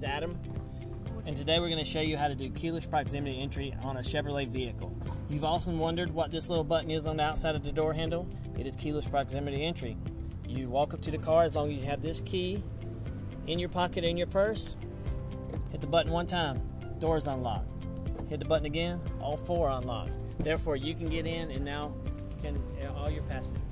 is Adam, and today we're going to show you how to do keyless proximity entry on a Chevrolet vehicle. You've often wondered what this little button is on the outside of the door handle. It is keyless proximity entry. You walk up to the car as long as you have this key in your pocket in your purse. Hit the button one time, door is unlocked. Hit the button again, all four unlocked. Therefore, you can get in and now can uh, all your passengers.